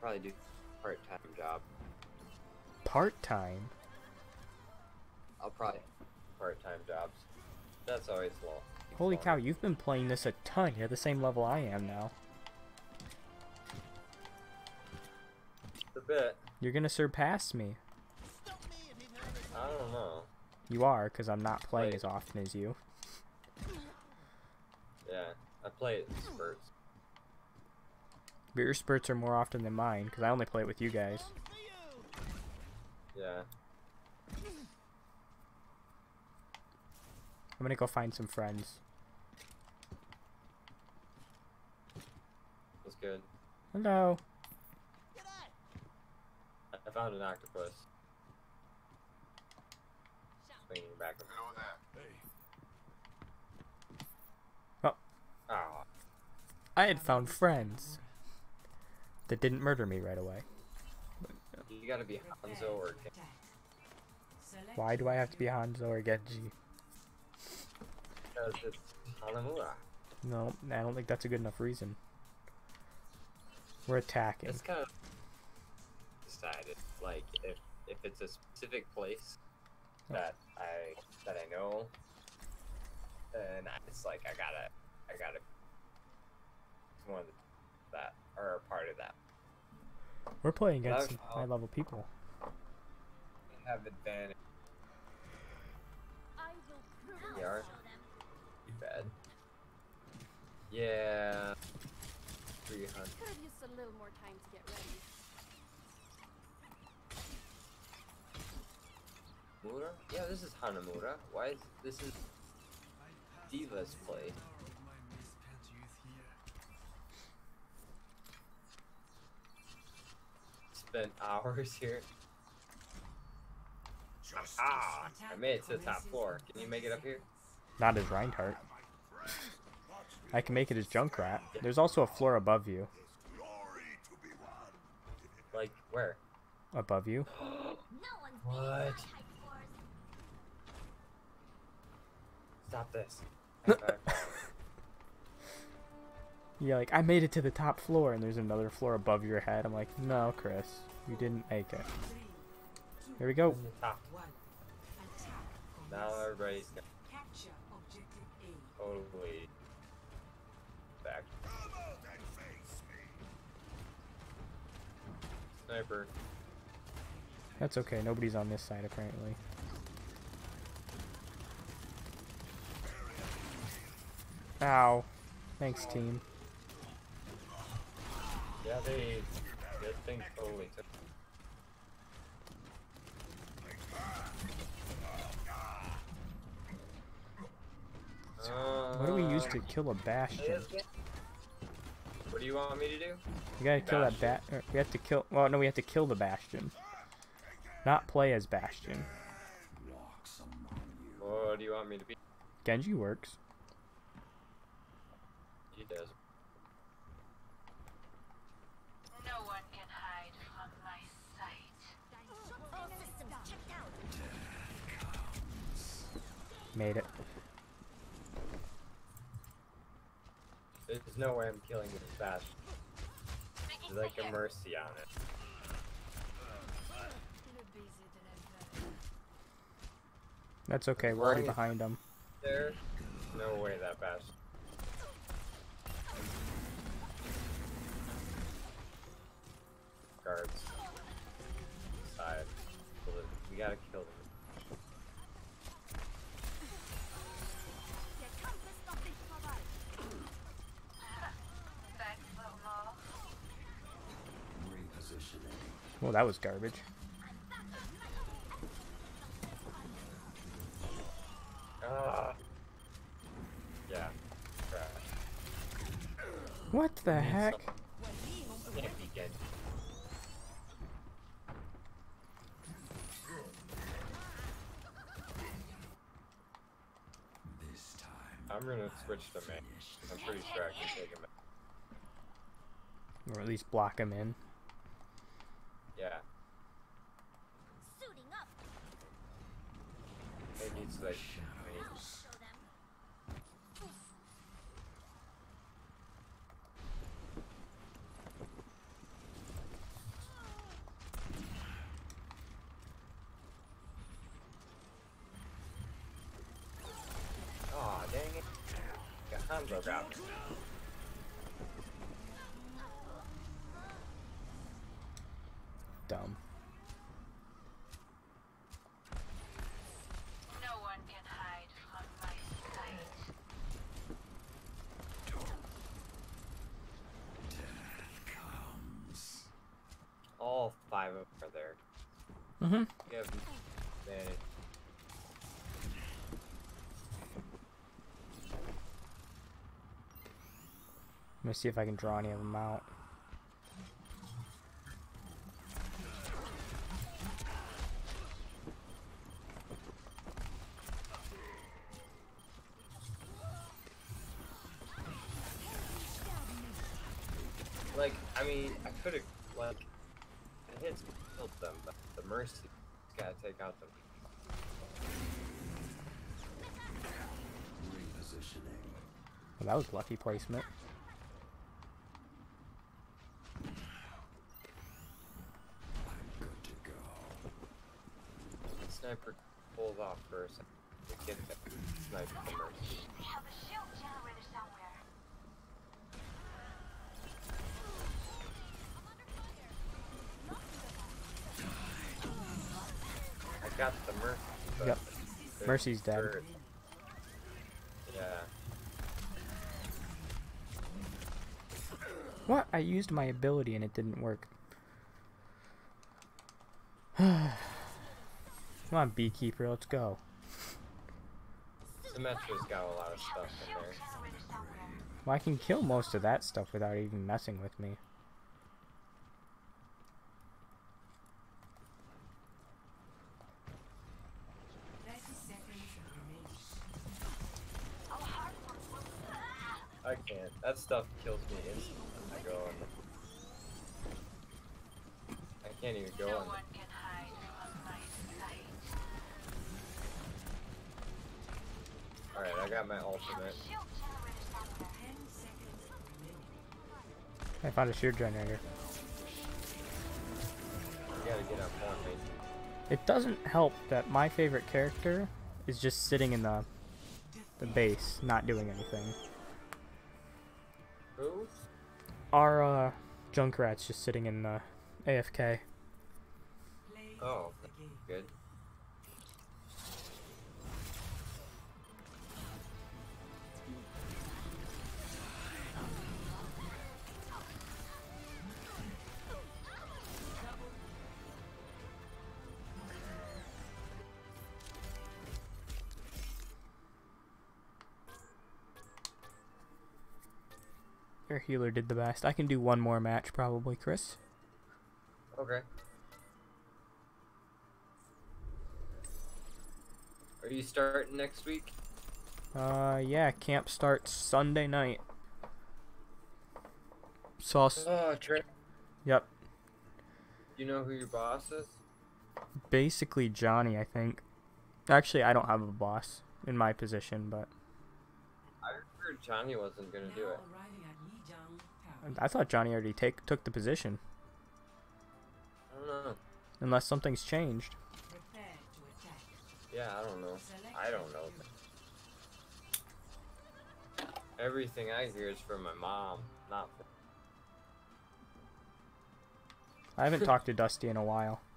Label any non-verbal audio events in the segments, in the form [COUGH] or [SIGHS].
probably do part-time job. Part-time? I'll probably part-time jobs. That's always low. Holy cow, you've been playing this a ton. You're the same level I am now. A bit. You're gonna surpass me. I don't know. You are, because I'm not playing as often as you. Yeah, I play it in spurts. But your spurts are more often than mine, because I only play it with you guys. Yeah. I'm gonna go find some friends. That's good. Hello. I found an octopus. Swinging back. Oh. I had found friends that didn't murder me right away. you gotta be Hanzo or Ken- Why do I have to be Hanzo or Genji? because it's Hanamura. No, I don't think that's a good enough reason. We're attacking. It's kind of decided. Like if if it's a specific place that I that I know, then it's like I gotta I gotta it's one of the, that or a part of that. We're playing against some high level people. Have advantage. We are. Too bad. Yeah. Three hundred. Could have used a little more time to get ready. Mura? Yeah, this is Hanamura. Why is this is D.Va's play? Spent [LAUGHS] hours here. Ah, I made it to the top floor. Can you make it up here? Not as Reinhardt. I can make it as Junkrat. There's also a floor above you. Like where? Above you. [GASPS] What? Stop this. [LAUGHS] Yeah, like I made it to the top floor and there's another floor above your head. I'm like, no, Chris, you didn't make it. Here we go. Now everybody's gonna totally back. Sniper. That's okay. Nobody's on this side apparently. Ow. Thanks, team. Yeah, they. That thing totally took. What do we use Uh, to kill a bastion? What do you want me to do? We gotta kill that bat. We have to kill. Well, no, we have to kill the bastion. Not play as bastion. What do you want me to be? Genji works. He does. Made it. There's no way I'm killing this fast. There's like a mercy on it. That's okay. We're already behind them. There. No way that fast. Guards. Side. We gotta kill them. That was garbage. Ah. Yeah. Trash. What the heck? Can't be Genji. I'm gonna switch to main. I'm pretty sure I can take him out. Or at least block him in. Yeah. Suiting up. Maybe it's like. I need- Show them. Hanzo got me. Dumb. No one can hide from my sight. All five are there. Mm-hmm. You have advantage. Let me see if I can draw any of them out. Like, I mean, I could have, like, the hits killed them, but the mercy gotta take out the. Well, lucky placement. Sniper pulls off first. To get the sniper the mercy. We have a shield generator somewhere. I got the mercy. But Yep. Mercy's dead. third. Yeah. What? I used my ability and it didn't work. [SIGHS] Come on, Beekeeper, let's go. Symmetra's got a lot of We have a stuff in there. Well, I can kill most of that stuff without even messing with me. Our hard work will I can't. That stuff kills me instantly. When I go I can't even go No on. one can hide from my sight. Alright, I got my We have a ultimate. shield generator somewhere. I found a shield generator. You gotta get up on me. It doesn't help that my favorite character is just sitting in the the base, not doing anything. Our uh, Junkrat's just sitting in the AFK. Oh, good. Healer did the best. I can do one more match probably, Chris. Okay. Are you starting next week? Uh, yeah, camp starts Sunday night. So I'll Oh, yep, You know who your boss is? basically Johnny, I think. Actually, I don't have a boss in my position, but I heard Johnny wasn't gonna do it. I thought Johnny already take took the position, I don't know. unless something's changed. Yeah, I don't know. I don't know. Everything I hear is from my mom, not from. I haven't talked to Dusty in a while. [LAUGHS]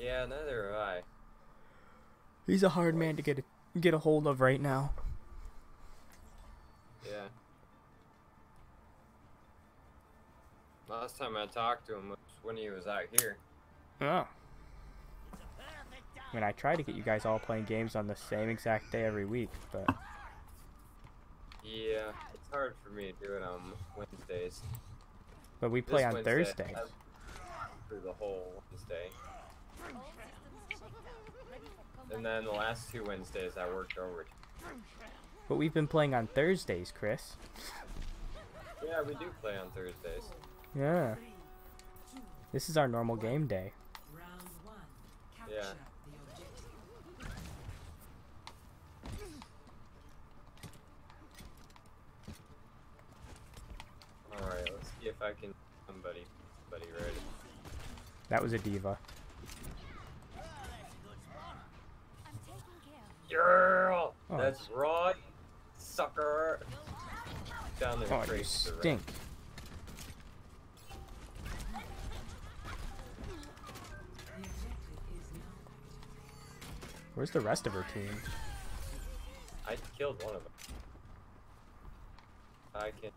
Yeah, neither have I. He's a hard man to get a, get a hold of right now. Yeah. Last time I talked to him was when he was out here. Oh. I mean, I try to get you guys all playing games on the same exact day every week, but Yeah, it's hard for me to do it on Wednesdays. but we play This on Wednesday, Thursdays. Through the whole Wednesday. All systems checked out. Ready for combat. And then the last two Wednesdays I worked over. But we've been playing on Thursdays, Chris. Yeah, we do play on Thursdays. Yeah. This is our normal game day. Yeah. Alright, let's see if I can somebody somebody ready. That was a D.Va. I'm taking Girl! Oh. That's right. sucker. Down there, Oh, you stink. Where's the rest of her team? I killed one of them. I can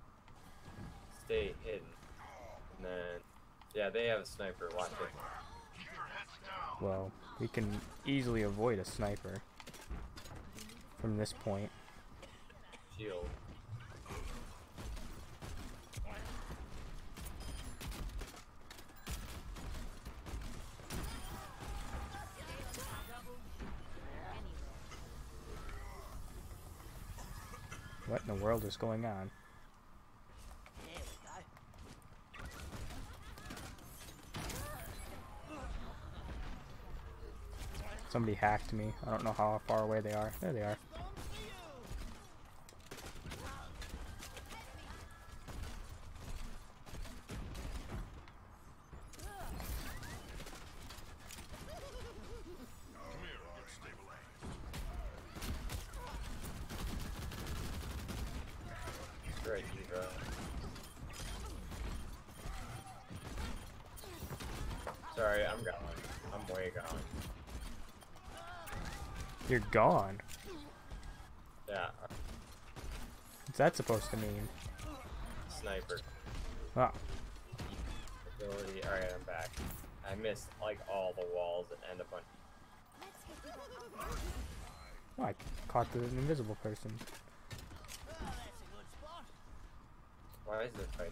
stay hidden. And then, yeah, they have a sniper. Watch it. Well, we can easily avoid a sniper from this point. Shield. What in the world is going on? Somebody hacked me. I don't know how far away they are. There they are. Right, Eva. Sorry, I'm gone. I'm way gone. You're gone. Yeah, What's that supposed to mean? sniper. Ah, Ability. Alright, I'm back. I missed like all the walls and a bunch. oh, I caught the invisible person. Why is it fighting?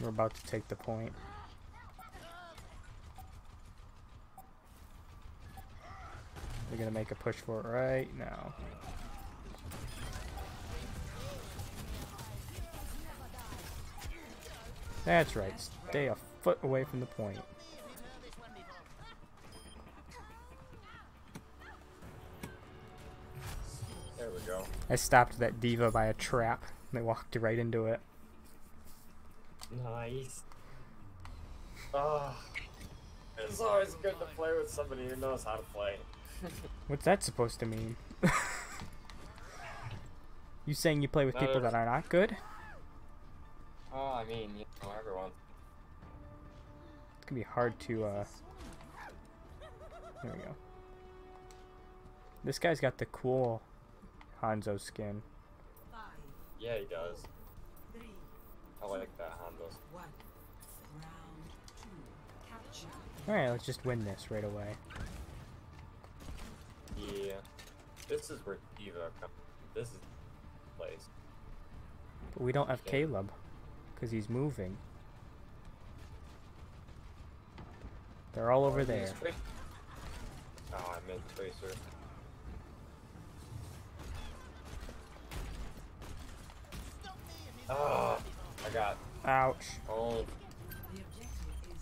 We're about to take the point. We're gonna make a push for it right now. That's right. Stay a foot away from the point. There we go. I stopped that D.Va by a trap. They walked right into it. Nice. Oh, it's always good to play with somebody who knows how to play. [LAUGHS] What's that supposed to mean? [LAUGHS] you saying you play with No, people that are not good? Oh, I mean, you know, everyone. It's gonna be hard to, uh... There we go. This guy's got the cool Hanzo skin. Yeah, he does. I like that Hondo's. Alright, let's just win this right away. Yeah. This is where D.Va comes. This is the place. But we don't have Okay. Caleb. Because he's moving. They're all over Oh, there. Oh, I meant Tracer. Oh, I got Ouch. owned.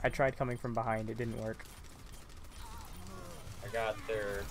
I tried coming from behind, it didn't work. I got their.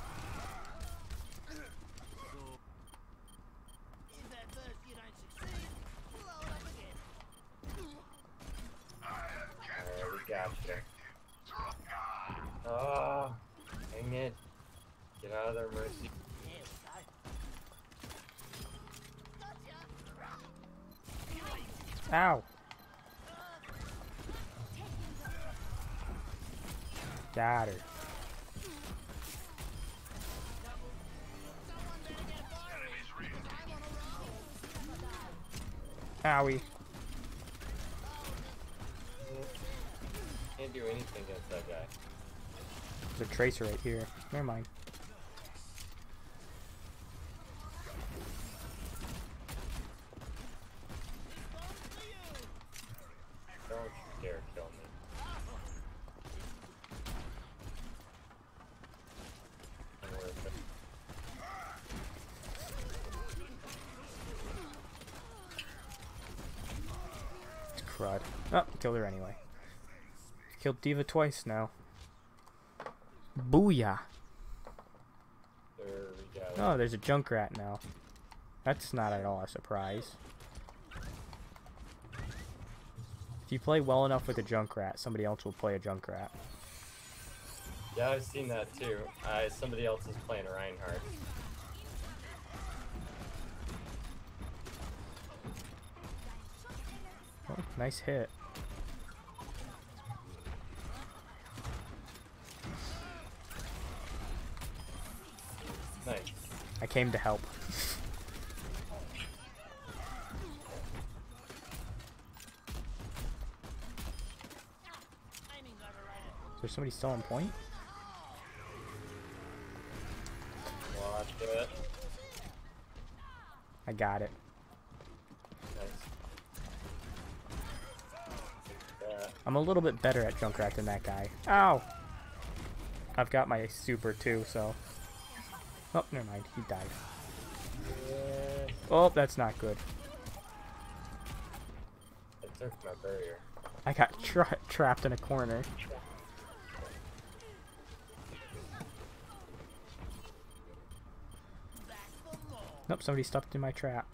Owie. Can't do anything against that guy. There's a tracer right here. Never mind. Don't you dare kill me. I'm worth it. It's crud. Oh, killed her anyway. Killed D.Va twice now. Booyah! There we go. Oh, there's a Junkrat now. That's not at all a surprise. If you play well enough with a Junkrat, somebody else will play a Junkrat. Yeah, I've seen that too. Uh, somebody else is playing a Reinhardt. Oh, nice hit. Nice. I came to help. Is there somebody still on point? Watch it. I got it. I'm a little bit better at Junkrat than that guy. Ow! I've got my super too, so. Oh, never mind. He died. Oh, that's not good. I took my barrier. I got tra trapped in a corner. Nope, somebody stuffed in my trap.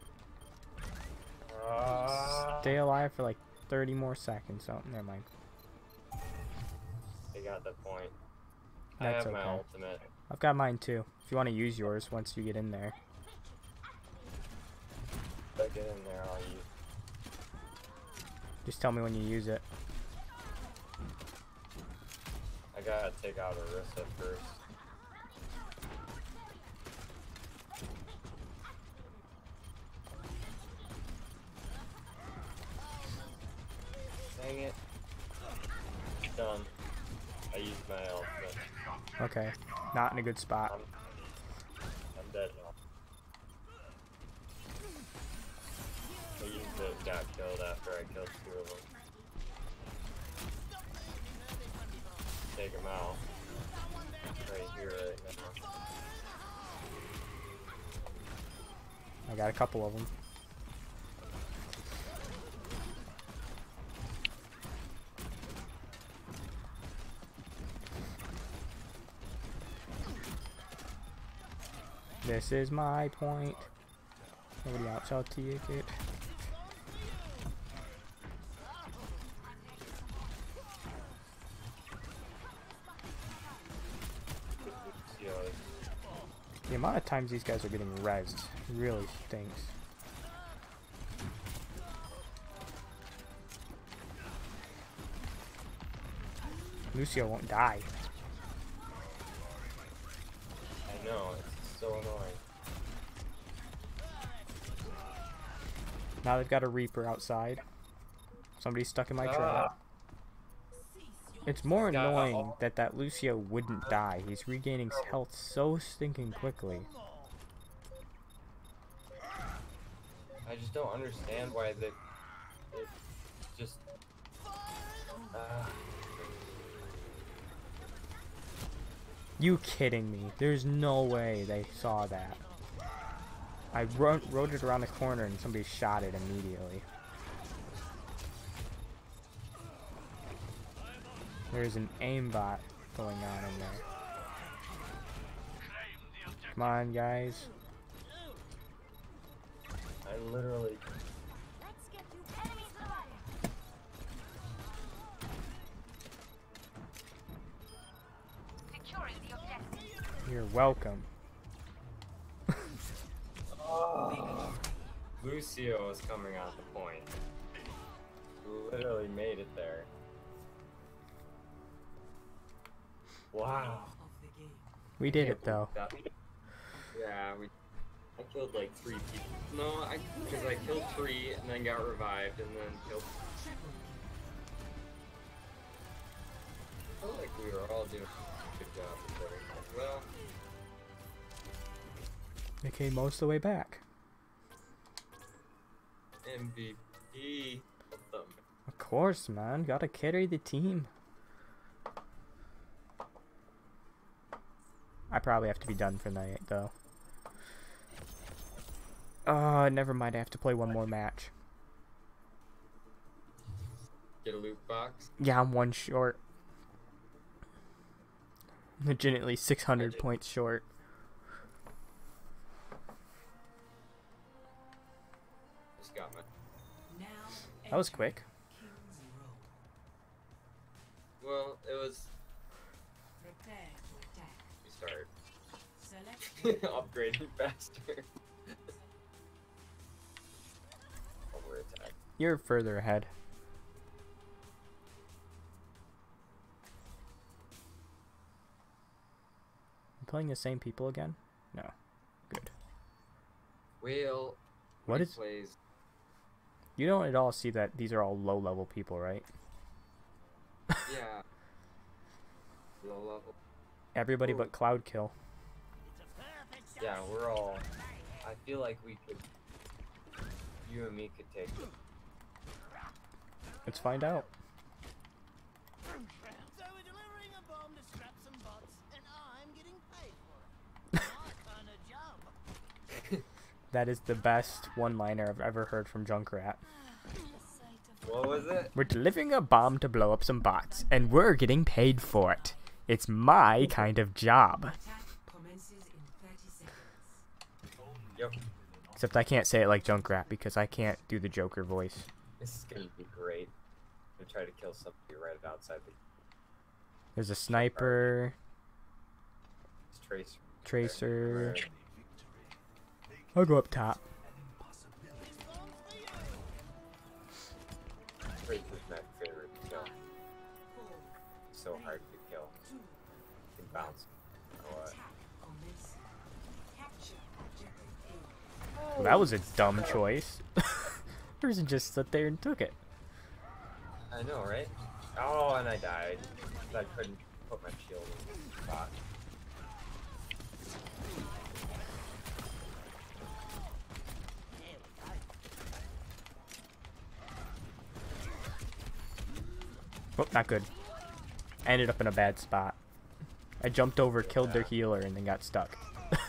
Ah, Stay alive for like 30 more seconds. Oh, never mind. they got the point. I That's have my ultimate. I've got mine too. If you want to use yours once you get in there. If I get in there, I'll use. Just tell me when you use it. I gotta take out Orisa first. Dang it. Done. I used my ultimate. Okay. Not in a good spot. I'm, I'm dead now. I used it, got killed after I killed two of them. Take him out. Right here, right now. I got a couple of them. This is my point. Nobody else shall take it. The amount of times these guys are getting rezzed really stinks. Lucio won't die. I know, it's so annoying. Now they've got a Reaper outside. Somebody's stuck in my Ah. trap. It's more Yeah, uh, annoying oh. that that Lucio wouldn't die. He's regaining his health so stinking quickly. I just don't understand why they, You kidding me? There's no way they saw that. I ro rode it around the corner and somebody shot it immediately. There's an aimbot going on in there. Come on, guys. I literally. You're welcome. [LAUGHS] Lucio is coming on the point. Literally made it there. Wow. We did it though. Yeah, we. I killed like three people. No, I because I killed three and then got revived and then killed. I felt like we were all doing a good job of. Well, They came most of the way back. MVP of course, man. Gotta carry the team. I probably have to be done for night, though. Uh, never mind. I have to play one more match. Get a loot box. Yeah, I'm one short. Legitimately 600 points short. That was quick. Well, it was. We started. [LAUGHS] Upgrading faster. Oh, Over attack. You're further ahead. You playing the same people again? No. Good. Whale. What is? plays? You don't at all see that these are all low level people, right? Yeah. Low level. Everybody Ooh. but Cloud Kill. Yeah, we're all. I feel like we could. You and me could take. it. Let's find out. So we're delivering a bomb to scrap some bots, and I'm getting paid for it. My kind of job. That is the best one liner I've ever heard from Junkrat. What was it? We're delivering a bomb to blow up some bots, and we're getting paid for it. It's my kind of job. commences in 30 seconds. Yep. Except I can't say it like Junkrat because I can't do the Joker voice. This is gonna be great. I'm gonna try to kill somebody right outside the There's a sniper, tracer. tracer. Right. I'll go up top. Tracer's my favorite kill. So hard to kill. Can bounce. Oh, what? Commence. Capture objective A. Well, that was a dumb choice. [LAUGHS] Person just sat there and took it. I know, right? Oh, and I died. I couldn't put my shield in the spot. Oh, not good. I ended up in a bad spot. I jumped over, killed their healer, and then got stuck. [LAUGHS] if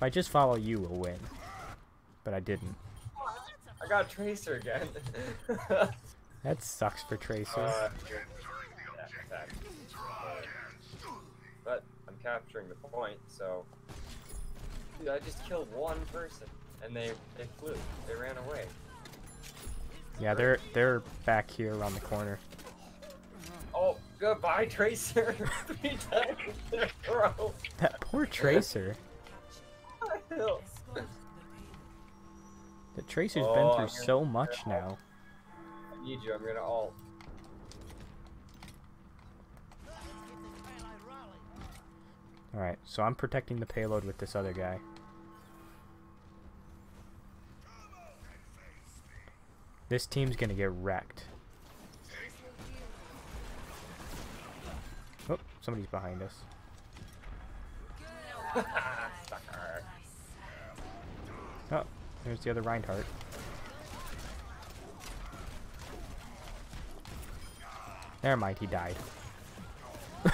I just follow you, we'll win. But I didn't. I got Tracer again. [LAUGHS] That sucks for Tracer. uh, But I'm capturing the point, so. Dude, I just killed one person, and they they flew. They ran away. Yeah, they're they're back here around the corner. Oh, goodbye, Tracer. [LAUGHS] Three times in a row. [LAUGHS] That poor Tracer. The hell? Escort the payload. The Tracer's Oh, been I'm through so much now. I need you. I'm gonna ult. Alright, so I'm protecting the payload with this other guy. This team's gonna get wrecked. Oh, somebody's behind us. [LAUGHS] Oh, there's the other Reinhardt. Never mind, he died. [LAUGHS]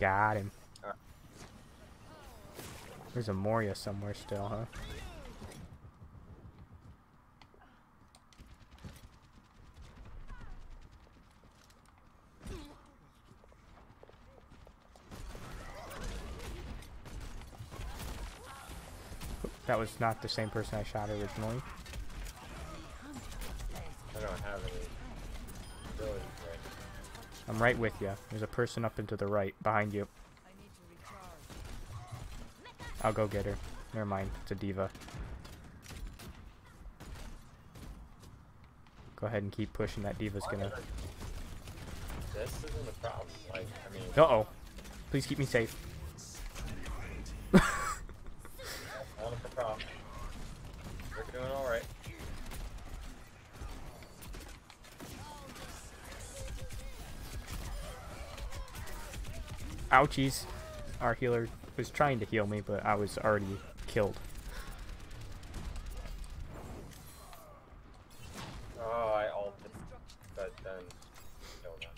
Got him. There's a Moira somewhere still, huh? That was not the same person I shot originally. I don't have any abilities right. I'm right with you. There's a person up and to the right, behind you. I need to recharge. I'll go get her. Never mind, it's a D.Va. Go ahead and keep pushing. That D.Va's gonna. This isn't a problem. Like, I mean, Uh oh. Please keep me safe. not a problem. We're doing all right. Ouchies. Our healer was trying to heal me, but I was already killed. Oh, I ulted, but then don't know.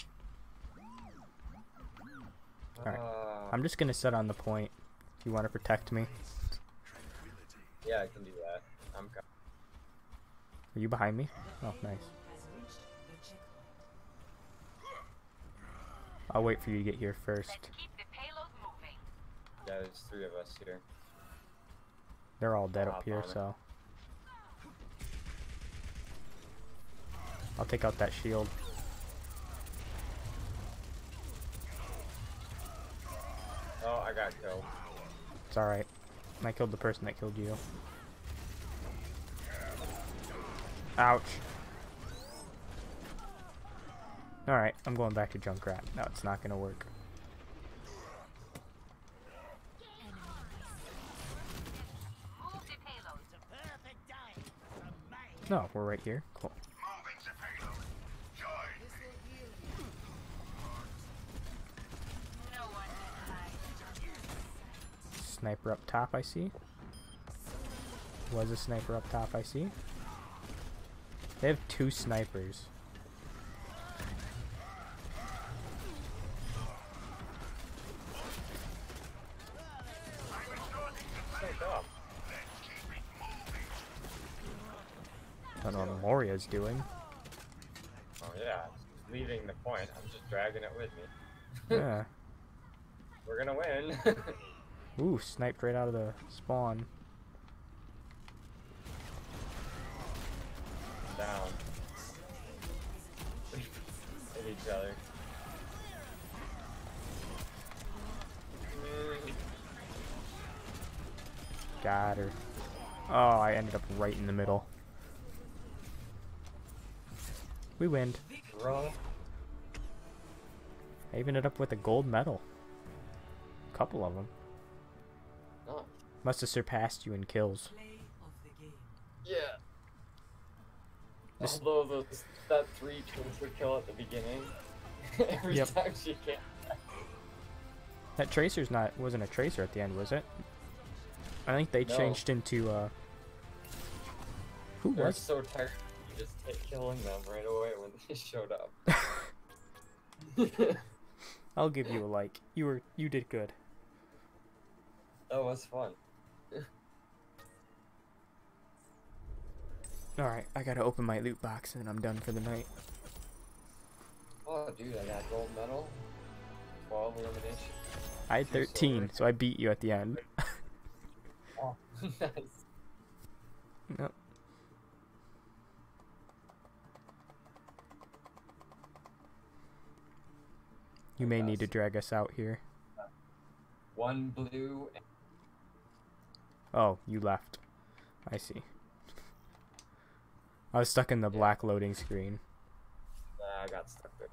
Alright. Uh, I'm just gonna sit on the point. If you want to protect me. yeah, I can do that. I'm. co- Are you behind me? Oh, nice. Has reached the checkpoint. I'll wait for you to get here first. Let's keep the payload moving. Yeah, there's three of us here. They're all dead up here, so. I'll take out that shield. Oh, I got killed. It's alright. I killed the person that killed you. Ouch. Alright, I'm going back to Junkrat. No, it's not gonna work. Move the payload. It's a perfect day for a maid. No, we're right here. Cool. Sniper up top, I see. Was a sniper up top, I see. They have two snipers. Take off. Don't know Moira's doing. Oh yeah, leaving the point. I'm just dragging it with me. Yeah. [LAUGHS] [LAUGHS] We're gonna win. [LAUGHS] Ooh, sniped right out of the spawn. Down. Hit each other. Got her. Oh, I ended up right in the middle. We win. I even ended up with a gold medal. A couple of them. Oh, Must have surpassed you in kills. Play of the game. yeah. This- Although those, that three tracer kill at the beginning, [LAUGHS] every Yep. time she can't. That tracer's not wasn't a tracer at the end, was it? I think they No. changed into uh Who They're was so tired. Just killing them right away when [LAUGHS] they showed up. [LAUGHS] [LAUGHS] I'll give you a like. You were you did good. that was fun. Alright, I gotta open my loot box and I'm done for the night. Oh, dude, I got gold medal. 12 elimination. I had 13, silver. so I beat you at the end. Oh, nice. Yep. You may need to drag us out here. One blue. Oh, you left. I see. I was stuck in the Yeah. black loading screen. I got stuck there.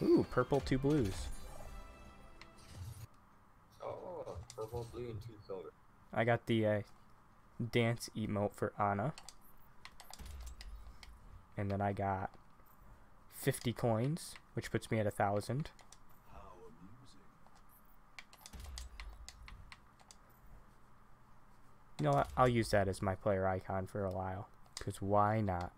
Ooh, purple, two blues. Oh, purple, blue, and two silver. I got the uh, dance emote for Ana. And then I got 50 coins, which puts me at a thousand. You know what? I'll use that as my player icon for a while. Because why not?